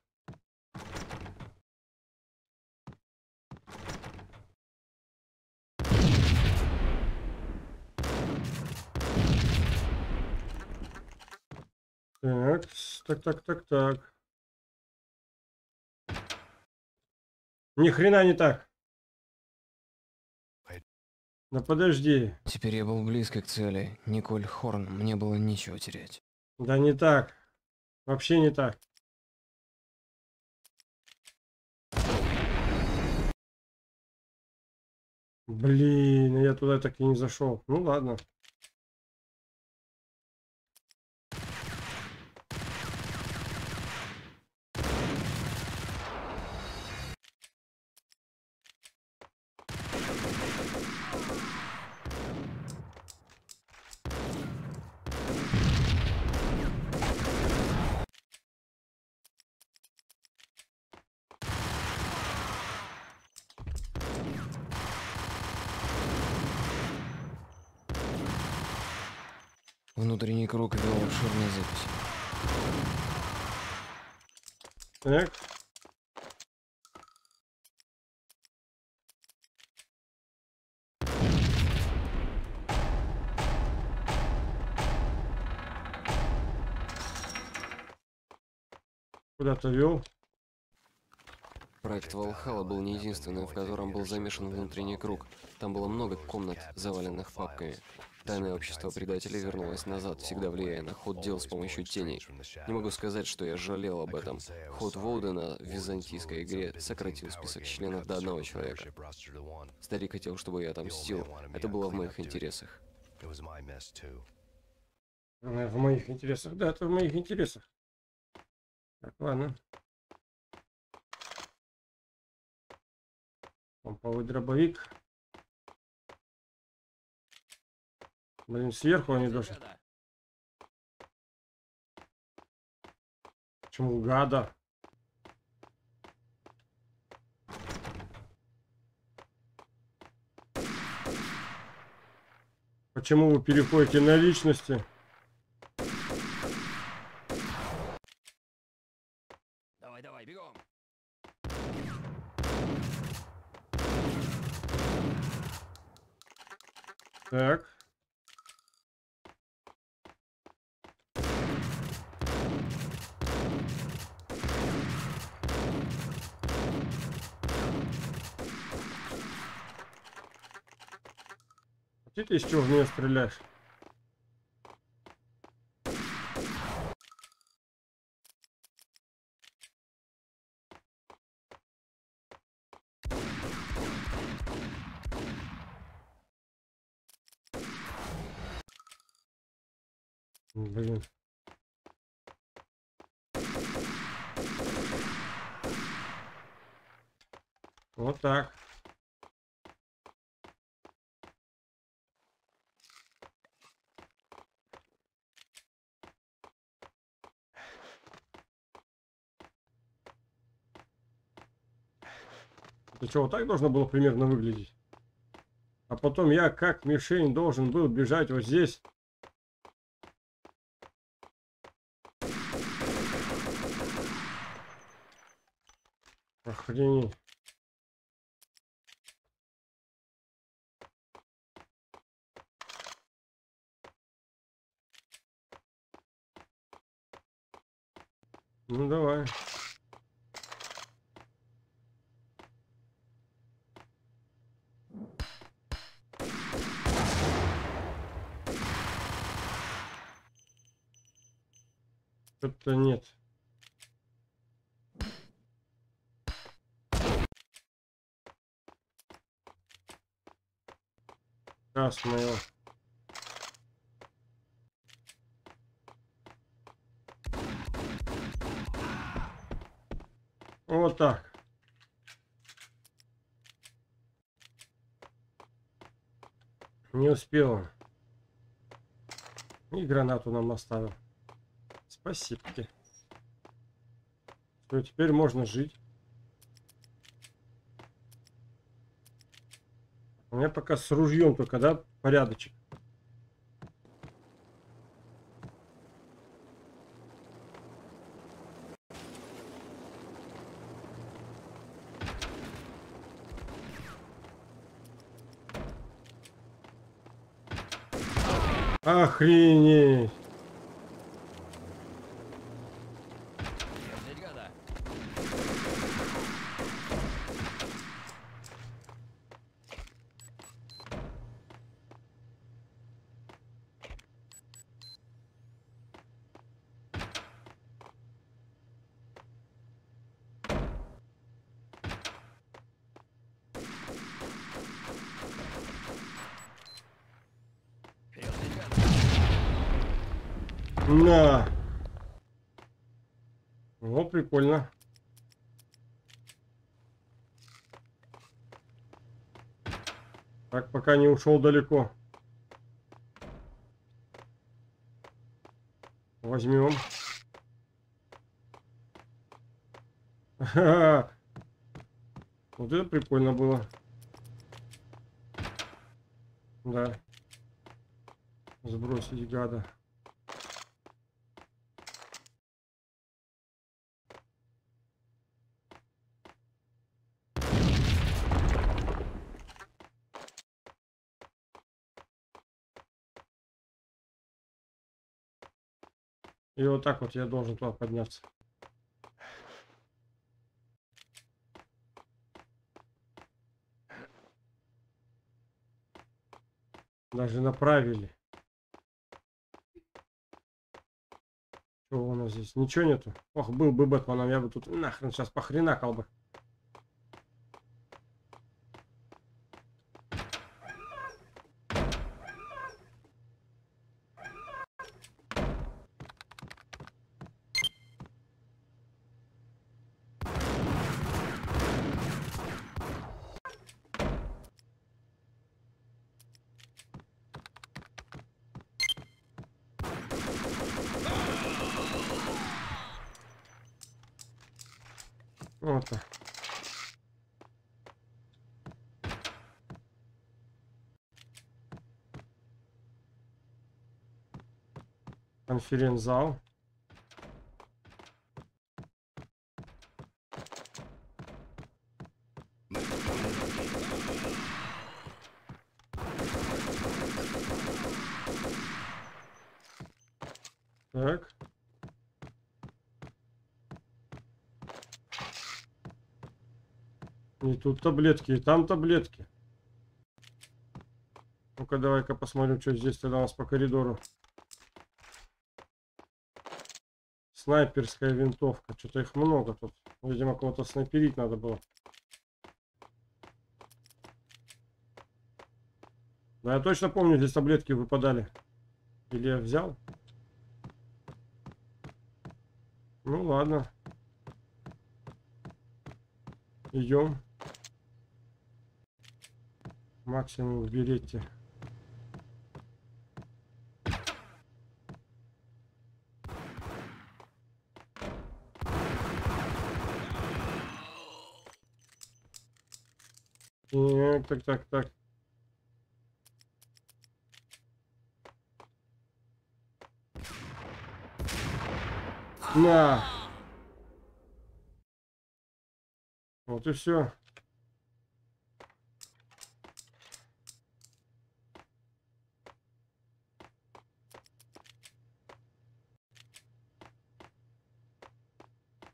Так, так, так, так, так. Ни хрена не так. Да подожди. Теперь я был близко к цели. Николь Хорн, мне было нечего терять. Да не так. Вообще не так. Блин, я туда так и не зашел. Ну ладно. Куда-то вел. Проект Валхала был не единственным, в котором был замешан внутренний круг. Там было много комнат, заваленных папками. Тайное общество предателей вернулось назад, всегда влияя на ход дел с помощью теней. Не могу сказать, что я жалел об этом. Ход Воудена в византийской игре сократил список членов до одного человека. Старик хотел, чтобы я отомстил. Это было в моих интересах. В моих интересах. Да, это в моих интересах. Так, ладно. Помповый дробовик. Блин, сверху они. Ребята, Почему гада? Почему вы переходите на личности? Давай, давай, бегом. Так. Хотите, из чего в меня стреляешь? Блин. Вот так. Это что, вот так должно было примерно выглядеть? А потом я как мишень должен был бежать вот здесь. Охренеть. Ну давай. Что-то нет. Его. Вот так. Не успел он. И гранату нам оставил. Спасибо. Все, теперь можно жить. У меня пока с ружьем только, да, порядочек. Охренеть. Вперед, гада. Вперед, ребята. На. О, прикольно. Так, пока не ушел далеко. Возьмем. <laughs> Вот это прикольно было. Да. Сбросить гада. И вот так вот я должен туда подняться. Даже направили. Что у нас здесь? Ничего нету? Ох, был бы Бэтменом, я бы тут нахрен сейчас похренакал бы. Конференц-зал. Так. И тут таблетки, и там таблетки. Ну-ка, давай-ка посмотрим, что здесь тогда у нас по коридору. Снайперская винтовка. Что-то их много тут. Видимо, кого-то снайперить надо было. Да, я точно помню, здесь таблетки выпадали. Или я взял? Ну ладно. Идем. Максимум в берете. Так, так, так, так. На. Вот и все.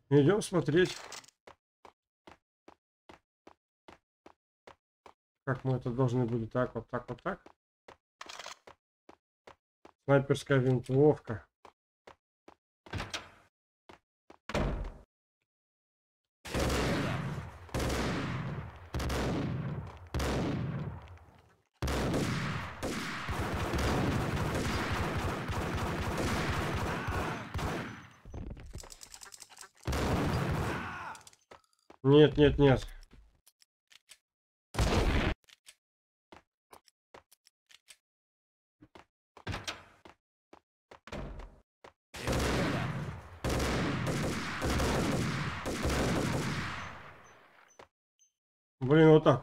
Идем смотреть. Как мы это должны были? Так, вот так, вот так. Снайперская винтовка. Нет, нет, нет.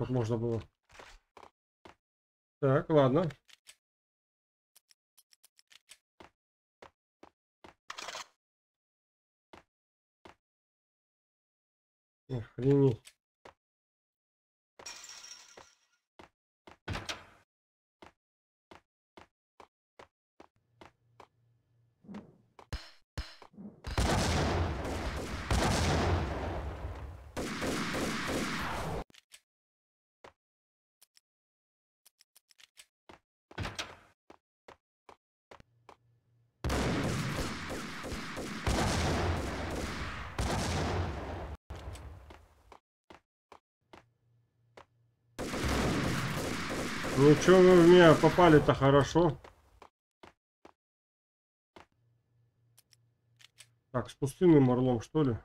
Можно было. Так, ладно. Охренеть. Ну чё вы в меня попали-то хорошо? Так, с пустынным орлом, что ли?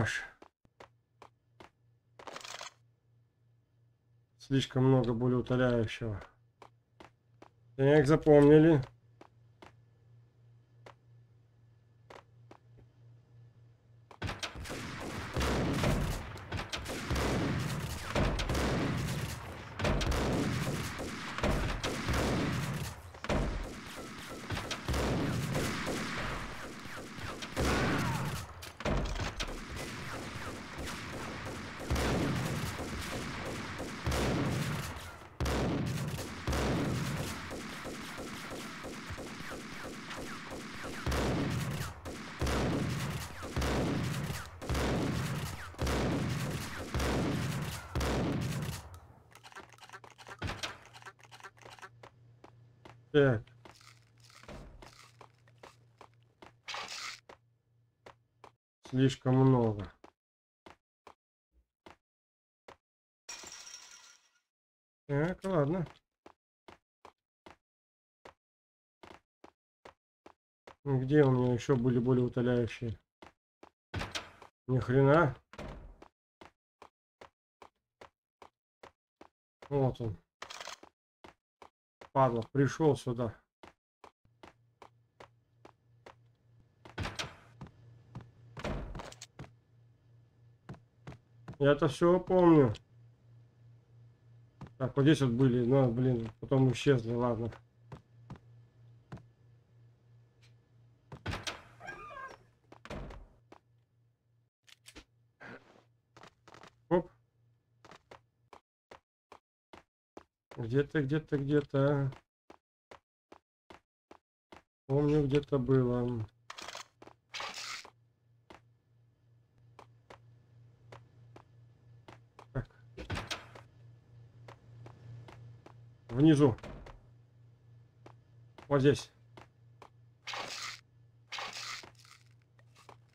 Дробаш. Слишком много болеутоляющего. Так, запомнили. Так. Слишком много. Так, ладно. Где у меня еще были более утоляющие? Ни хрена. Вот он. Падла, пришел сюда. Я-то все помню. Так, вот здесь вот были, но, блин, потом исчезли, ладно. Оп. Где-то, где-то, где-то. Помню, где-то было. Внизу. Вот здесь.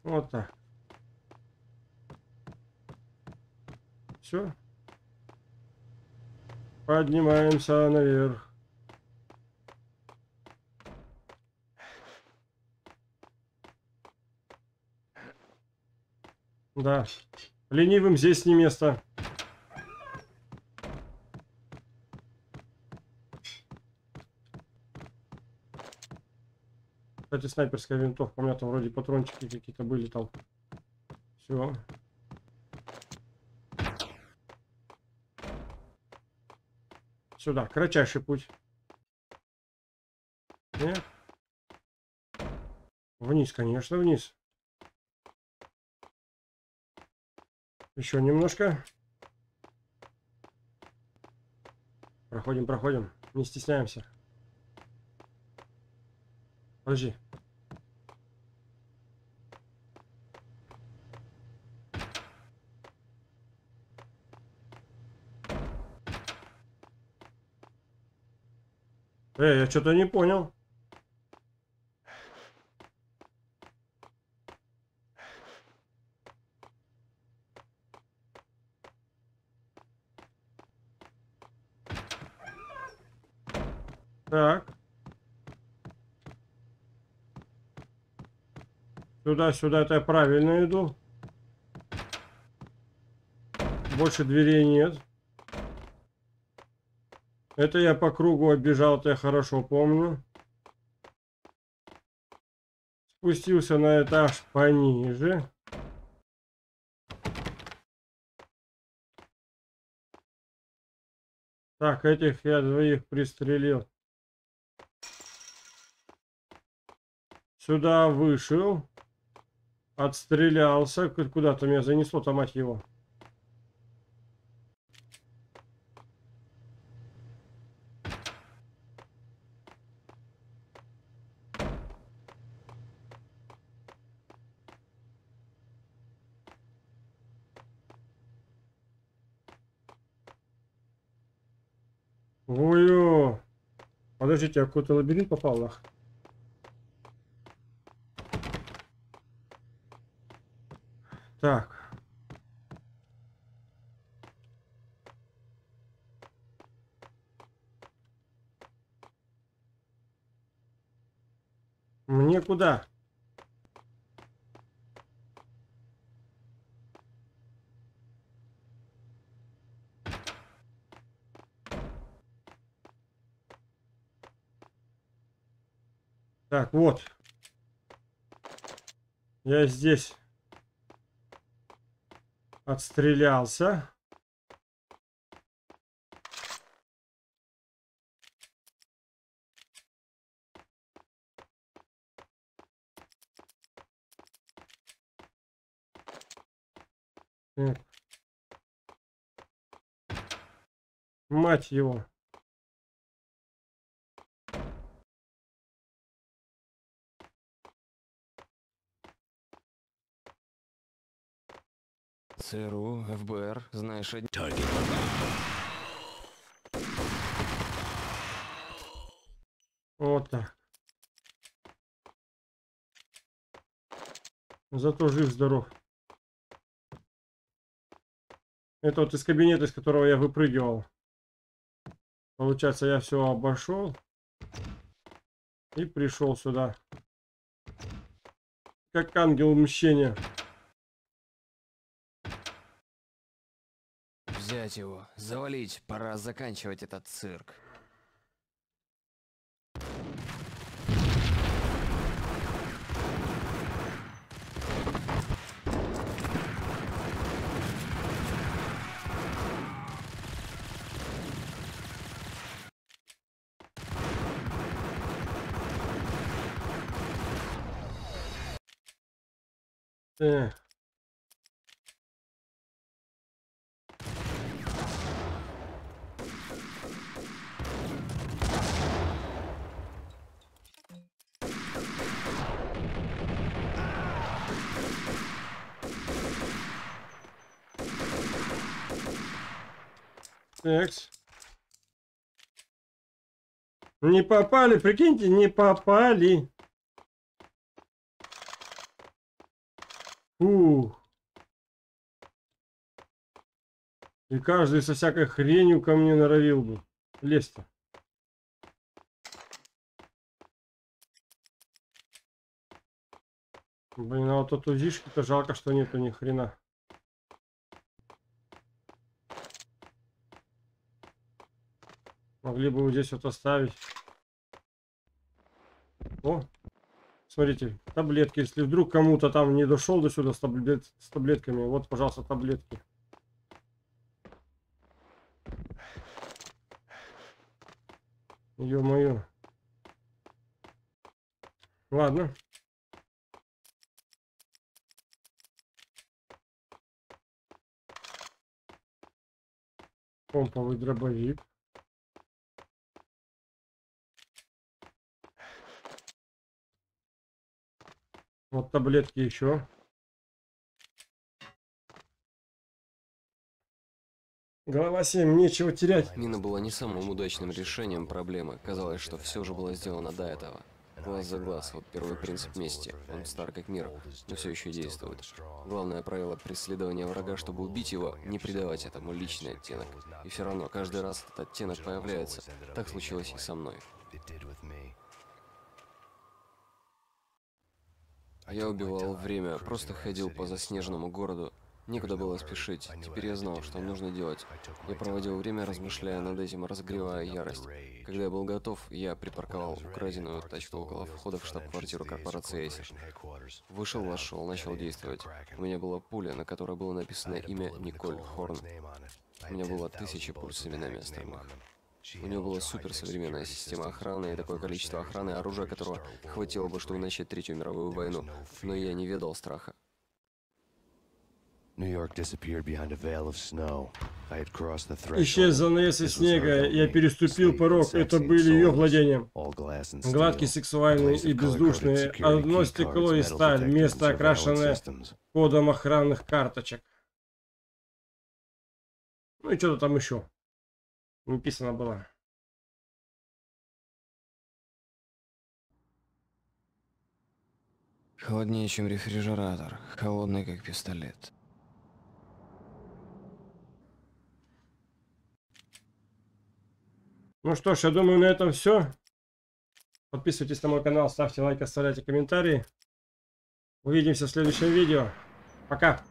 Вот так. Все. Поднимаемся наверх. Да. Ленивым здесь не место. Кстати, снайперская винтовка. У меня там вроде патрончики какие-то были там. Все. Сюда. Кратчайший путь. Нет. Вниз, конечно, вниз. Еще немножко. Проходим, проходим. Не стесняемся. Подожди. Эй, я что-то не понял. Так. Сюда, сюда, это я правильно иду. Больше дверей нет. Это я по кругу оббежал, это я хорошо помню. Спустился на этаж пониже. Так, этих я двоих пристрелил. Сюда вышел. Отстрелялся. Куда-то меня занесло-то, мать его. Ой, подождите, я какой-то лабиринт попал, нах. Так. Мне куда? Так, вот. Я здесь отстрелялся. Мать его. ЦРУ, ФБР, знаешь, одни... Вот так. Зато жив-здоров. Это вот из кабинета, из которого я выпрыгивал. Получается, я все обошел. И пришел сюда. Как ангел мщения. Взять его, завалить, пора заканчивать этот цирк. Э. Такс. Не попали, прикиньте, не попали. Фух. И каждый со всякой хренью ко мне норовил бы. Лезть-то. Блин, а вот тут узишки-то жалко, что нету ни хрена. Могли бы вот здесь вот оставить. О, смотрите, таблетки. Если вдруг кому-то там не дошел до сюда с, таблет, с таблетками, вот, пожалуйста, таблетки. Ё-моё. Ладно. Помповый дробовик. Вот таблетки еще. Голова 7, нечего терять. Мина была не самым удачным решением проблемы. Казалось, что все же было сделано до этого. Глаз за глаз, вот первый принцип мести. Он стар как мир, но все еще действует. Главное правило преследования врага, чтобы убить его, не придавать этому личный оттенок. И все равно, каждый раз этот оттенок появляется. Так случилось и со мной. А я убивал время, просто ходил по заснеженному городу. Некуда было спешить. Теперь я знал, что нужно делать. Я проводил время, размышляя над этим, разогревая ярость. Когда я был готов, я припарковал украденную тачку около входа в штаб-квартиру корпорации Acer. Вышел, вошел, начал действовать. У меня была пуля, на которой было написано имя Николь Хорн. У меня было тысячи пуль с именами остальных. У него была суперсовременная система охраны и такое количество охраны, оружия которого хватило бы, чтобы начать Третью мировую войну. Но я не ведал страха. Исчез занавес из снега, я переступил порог, это были ее владения. Гладкий, сексуальный и бездушный, одно стекло и сталь, место окрашенное кодом охранных карточек. Ну и что-то там еще написано было. Холоднее, чем рефрижератор, холодный, как пистолет. Ну что ж, я думаю, на этом все. Подписывайтесь на мой канал, ставьте лайк, оставляйте комментарии. Увидимся в следующем видео. Пока.